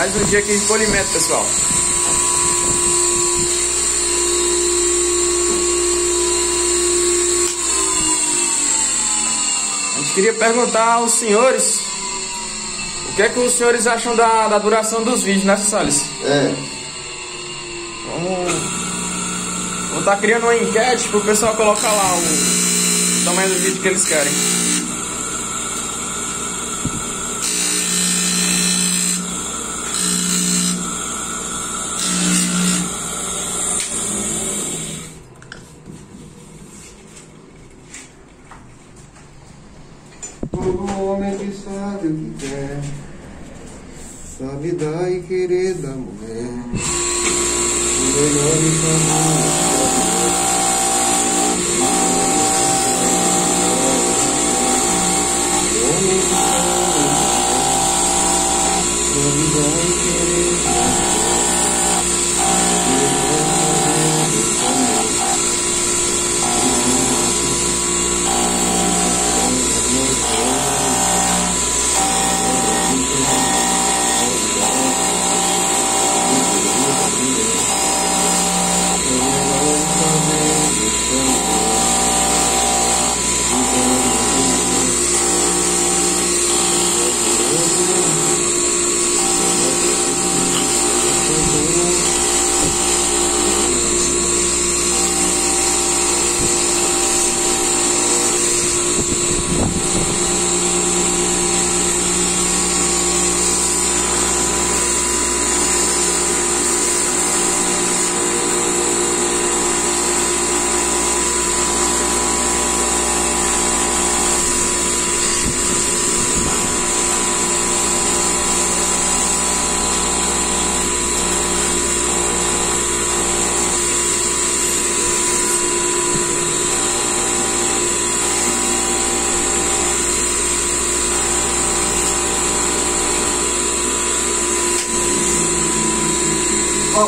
Mais um dia aqui de polimento, pessoal. A gente queria perguntar aos senhores o que é que os senhores acham da, da duração dos vídeos, né, Salles? É. Vamos. Vamos estar tá criando uma enquete pro pessoal colocar lá o tamanho do vídeo que eles querem. Todo homem que sabe o que quer, sabe dar e querer da mulher. O melhor caminho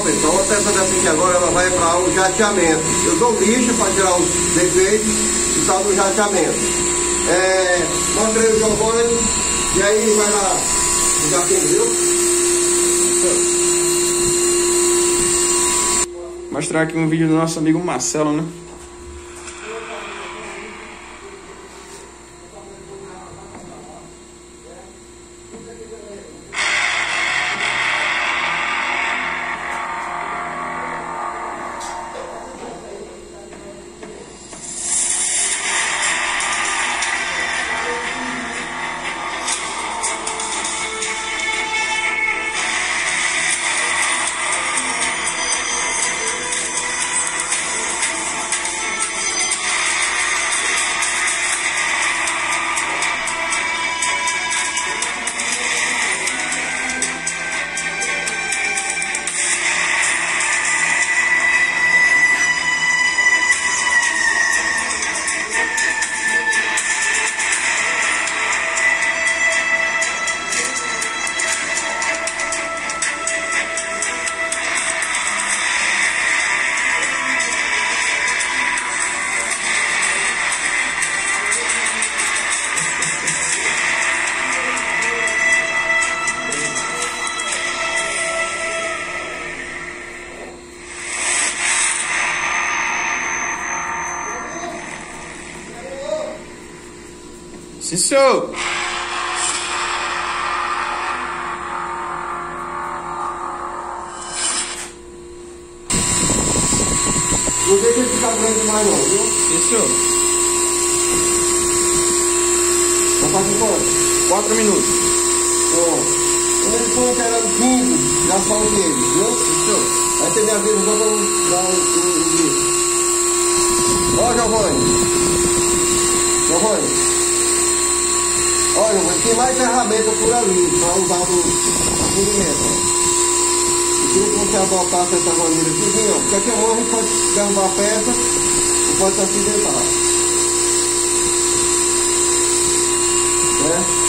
pessoal, uma peça dessa aqui agora ela vai para o jateamento. Eu dou lixo para tirar os defeitos e tal do jateamento. É, mostrei o Giovanni e aí vai lá jatinho, viu? Mostrar aqui um vídeo do nosso amigo Marcelo, né? Sim, senhor. Não deixa ele ficar grande demais não, viu? Sim, senhor. Vou fazer quanto? Quatro minutos. Ó, quando ele for querendo 15, já solte ele, viu? Sim, senhor. Aí você me avisa só pra eu dar um. Ó, Giovanni. Giovanni. Olha, tem mais ferramenta por ali para usar no movimento. Eu queria que você adotasse essa maneira aqui, viu? Porque aqui a gente pode derrubar a peça e pode se acidentar. Né?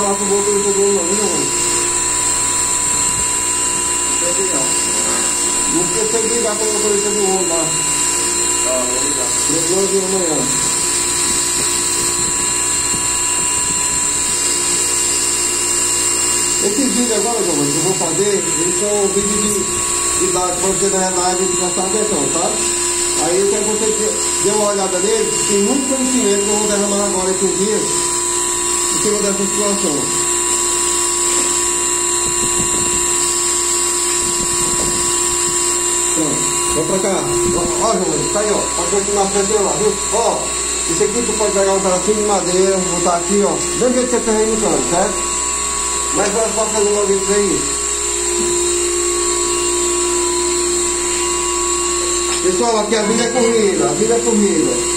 Motorista do mundo, não, mano. Entendi não. Não esqueça de ligar para o motorista do mundo lá. Tá, vou ligar. Às 9 da manhã. Esses vídeos agora, João, que eu vou fazer, eles são vídeos de, de dados para você, na verdade, prestar atenção, tá? Aí eu quero que você dê uma olhada neles, tem muito conhecimento que eu vou derramar agora esses dias em cima dessa situação. Pronto, vamos pra cá. Ó, ó João, tá aí, ó. Pode continuar frente lá, viu? Ó, isso aqui tu pode pegar um pedacinho de madeira, botar aqui, ó. Do jeito que você fez aí no canto, certo? Mas nós vamos fazer uma vez aí. Pessoal, aqui a vida é corrida, a vida é corrida.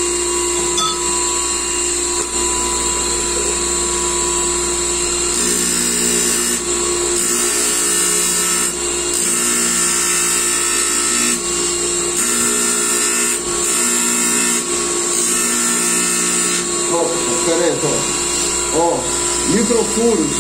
Ó, diferença, ó. Ó, microfuros.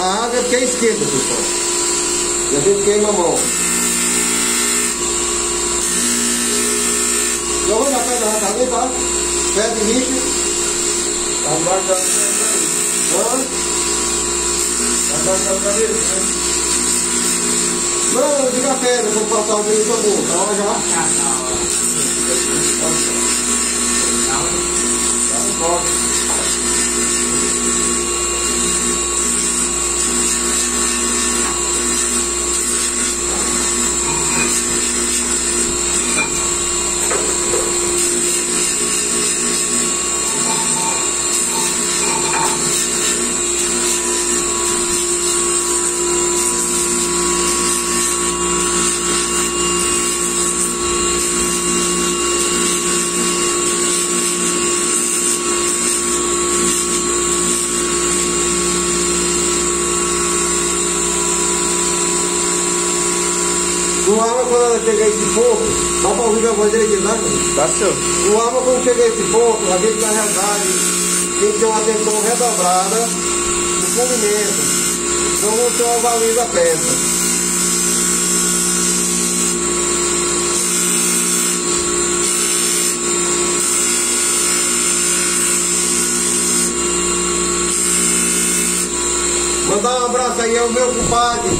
A água é porque é esquenta, pessoal. E a gente queima a mão. Eu vou na pedra tá ali, tá? Pé de lixo. Tá embaixo da Hã? Tá embaixo da cadeira, né? Não, diga a pedra, vou passar o dedo pra boca. Ó, já. Tá um toque. O água, quando ela chega a esse ponto, dá pra ouvir a voz dele, né? Tá seu. O água, quando chega a esse ponto, a gente, na realidade, tem que ter uma atenção redobrada no movimento. Então, você valoriza a peça. Mandar um abraço aí ao meu compadre,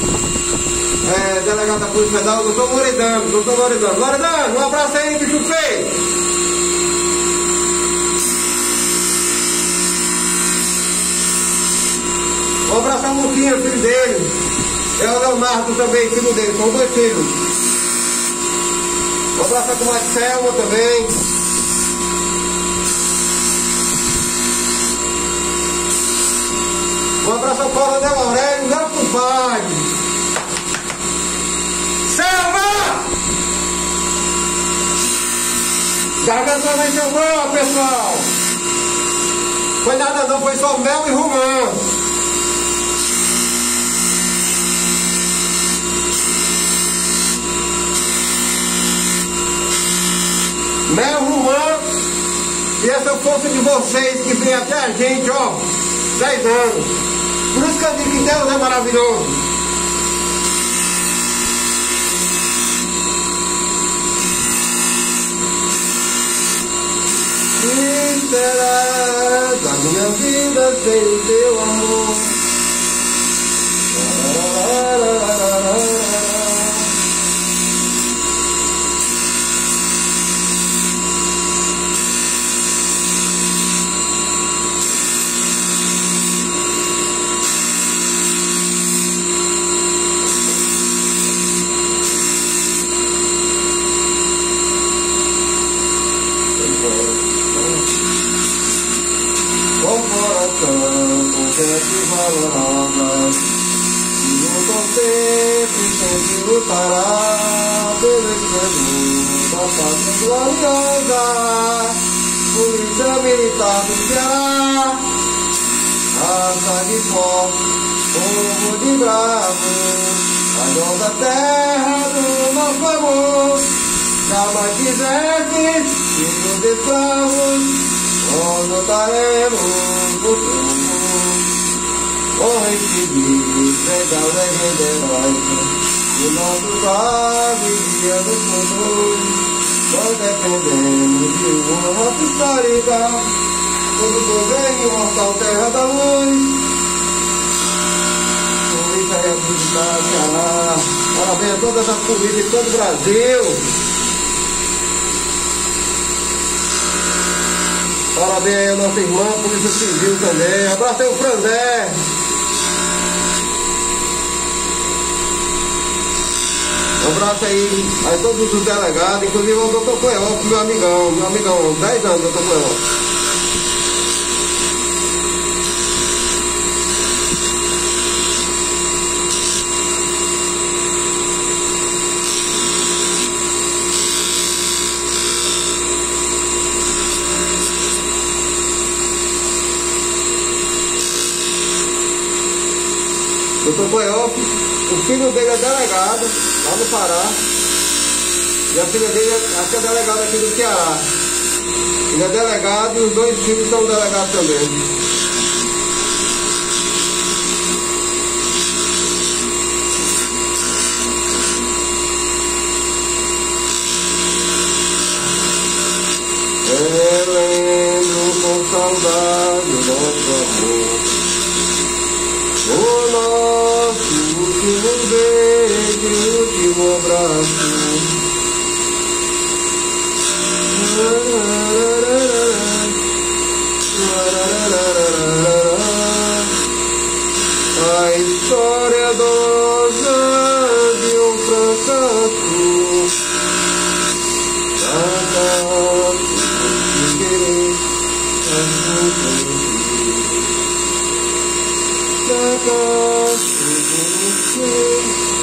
é, delegado da Polícia Federal, doutor Loredano, doutor Loredano. Loredano, um abraço aí, bicho feio. Um abraço ao Luquinha, filho dele. É o Leonardo também, filho dele, são dois filhos. Um abraço ao comadre Selma também. Um abraço ao Coronel Aurélio, meu compadre. Selma! Garganta vai ser boa, pessoal. Foi nada não, foi só mel e romã. Mel, romã e essa força de vocês que vem até a gente, ó, 10 anos. Por isso que eu digo que Deus é maravilhoso. Que será da minha vida sem o teu amor? Raça de pó, povo de bravo, a da terra do nosso amor. Jamais quiseste, filho de escravos, nós lutaremos por tu Corre seguir, pega a legenda heróica, do nosso ave, dia do futuro. Nós dependemos de uma roça histórica, todo governo imortal, terra da luz. Isso é acreditar, Parabéns a todas as polícias de todo o Brasil. Parabéns a nossa irmã, Polícia Civil também. Abraço aí o Franzé. Abraço aí a todos os delegados, inclusive ao doutor Cleófilo, meu amigão, meu amigão, 10 anos, doutor Cleófilo. Cleófilo, o filho dele é delegado, lá no Pará. E a filha dele é, que é delegada aqui do Ceará. Ele é delegado e os dois filhos são delegados também. lembro com saudade o nosso amor, A história dosa de um fracasso. Fracasso sem querer, fracasso por não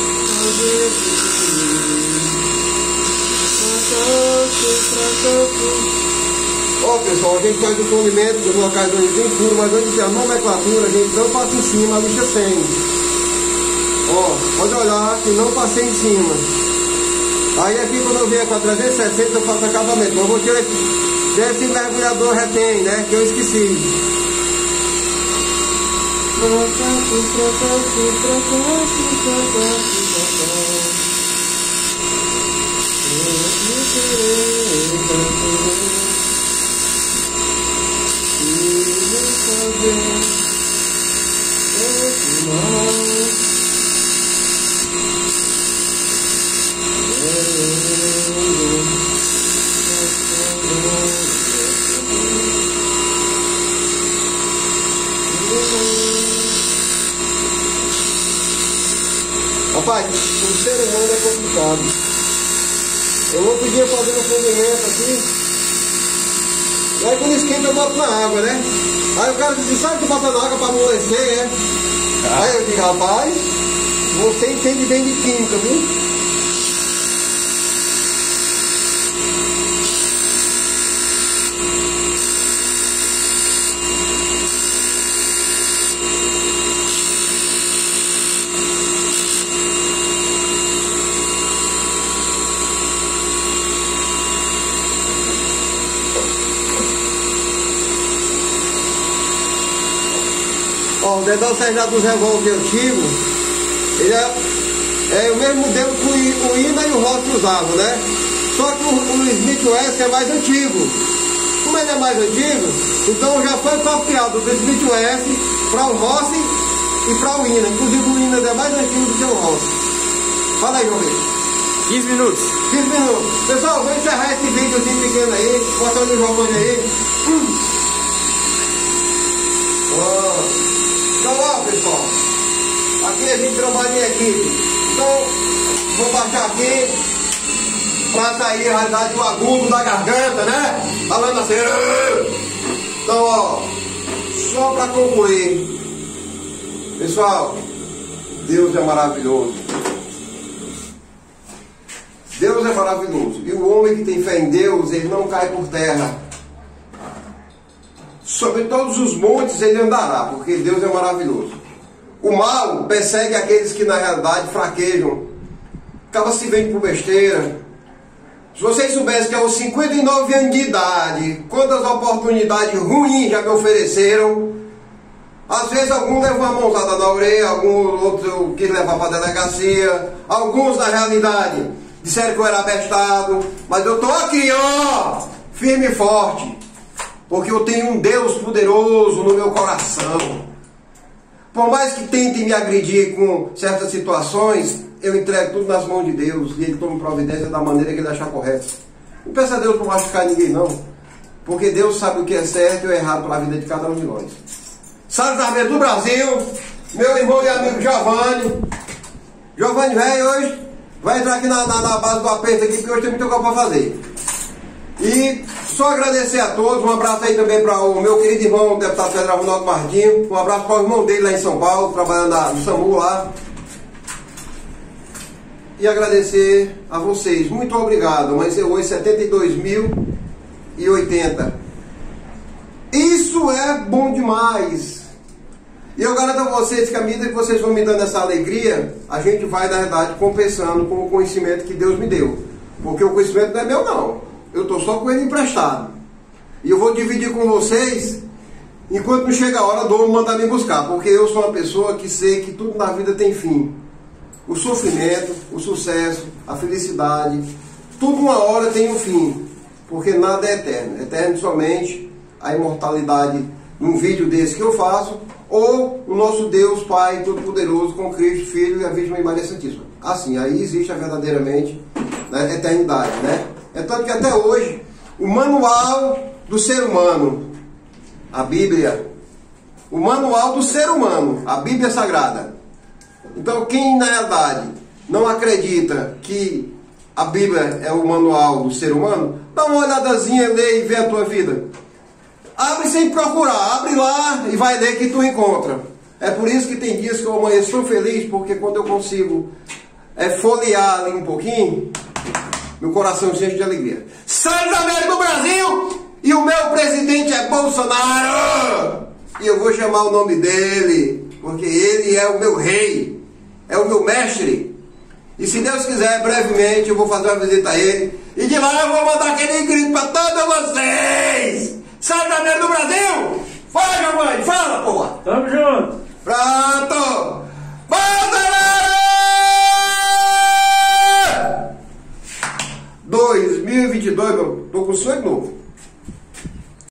Ó pessoal, a gente faz o polimento dos locais onde tem furo, mas onde tem a nomenclatura, a gente não passa em cima, a lixa sem. Ó, pode olhar que não passei em cima. Aí aqui quando eu vier com a 360 eu faço acabamento. Eu vou tirar ver se mergulhador retém, né? Que eu esqueci. Rapaz, o ser humano é complicado. Fazendo um fundimento aqui. E aí quando esquenta eu boto na água, né? Aí o cara disse, sabe que bota na água pra amolecer, é? Aí eu digo, rapaz, você entende bem de química, viu? Ó, o dedão Sérgio dos revólver antigo, ele é, é o mesmo modelo que o, o Ina e o Rossi usavam, né? Só que o, o Smith Wesson é mais antigo. Como ele é mais antigo, então já foi copiado do Smith Wesson para o Rossi e para o Ina. Inclusive o Ina é mais antigo do que o Rossi. Fala aí, João 15 minutos. 15 minutos. Pessoal, vou encerrar esse vídeozinho pequeno aí, botando o João aí. Hum. Oh. Então, ó, pessoal, aqui a gente trabalha equipe. Então, vou baixar aqui para sair a realidade do agudo da garganta, né? Falando assim. Então, ó, só para concluir, pessoal, Deus é maravilhoso. Deus é maravilhoso. E o homem que tem fé em Deus, ele não cai por terra. Sobre todos os montes ele andará, porque Deus é maravilhoso. O mal persegue aqueles que na realidade fraquejam, acaba se vendo por besteira. Se vocês soubessem que aos 59 anos de idade, quantas oportunidades ruins já me ofereceram, às vezes alguns levam uma mãozada na orelha, alguns outros quis levar para a delegacia, alguns na realidade disseram que eu era abestado, mas eu estou aqui, ó, firme e forte, porque eu tenho um Deus poderoso no meu coração. Por mais que tentem me agredir com certas situações, eu entrego tudo nas mãos de Deus e Ele toma providência da maneira que Ele achar correto. Não peça a Deus para machucar ninguém, não, porque Deus sabe o que é certo e o errado para a vida de cada um de nós. Santos Armeiros do Brasil, meu irmão e amigo Giovanni. Giovanni velho hoje vai entrar aqui na, na, na, base do aperto aqui, porque hoje tem muita coisa para fazer. E só agradecer a todos, um abraço aí também para o meu querido irmão, o deputado federal Ronaldo Martins, um abraço para o irmão dele lá em São Paulo, trabalhando no SAMU lá. E agradecer a vocês, muito obrigado, mas eu hoje 72.080. Isso é bom demais. E eu garanto a vocês que à medida que vocês vão me dando essa alegria, a gente vai, na verdade, compensando com o conhecimento que Deus me deu. Porque o conhecimento não é meu, não. Eu estou só com ele emprestado. E eu vou dividir com vocês, enquanto não chega a hora do mandar me buscar. Porque eu sou uma pessoa que sei que tudo na vida tem fim. O sofrimento, o sucesso, a felicidade, tudo uma hora tem um fim. Porque nada é eterno. Eterno somente a imortalidade num vídeo desse que eu faço ou o nosso Deus Pai Todo-Poderoso com Cristo, Filho e a Virgem Maria Santíssima. Assim, aí existe a verdadeiramente né, eternidade, né? É tanto que até hoje, o manual do ser humano, a Bíblia, o manual do ser humano, a Bíblia Sagrada. Então, quem na verdade não acredita que a Bíblia é o manual do ser humano, dá uma olhadazinha, lê e vê a tua vida. Abre sem procurar, abre lá e vai ler que tu encontra. É por isso que tem dias que eu amanheço feliz, porque quando eu consigo é, folhear ali um pouquinho, meu coração enche de alegria. Santos América do Brasil! E o meu presidente é Bolsonaro! E eu vou chamar o nome dele, porque ele é o meu rei, é o meu mestre. E se Deus quiser, brevemente eu vou fazer uma visita a ele. E de lá eu vou mandar aquele grito para todos vocês! Santander do Brasil! Fala, Giovanni, fala, porra! Tamo junto! Pronto! Bolsonaro! 2022, meu, tô com sonho novo.